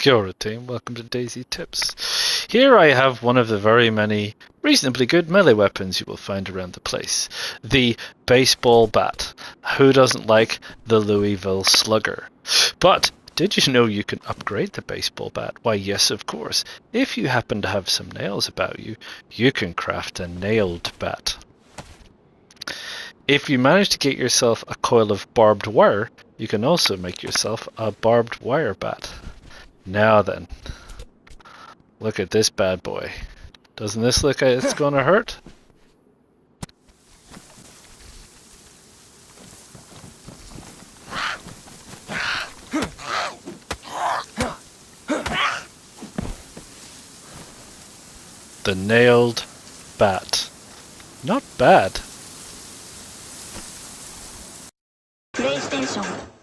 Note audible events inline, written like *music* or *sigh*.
Kia team, welcome to DayZ Tips. Here I have one of the very many reasonably good melee weapons you will find around the place. The baseball bat. Who doesn't like the Louisville Slugger? But did you know you can upgrade the baseball bat? Why yes of course. If you happen to have some nails about you, you can craft a nailed bat. If you manage to get yourself a coil of barbed wire, you can also make yourself a barbed wire bat. Now then, look at this bad boy. Doesn't this look like it's *laughs* gonna hurt? The nailed bat. Not bad. ミッシ。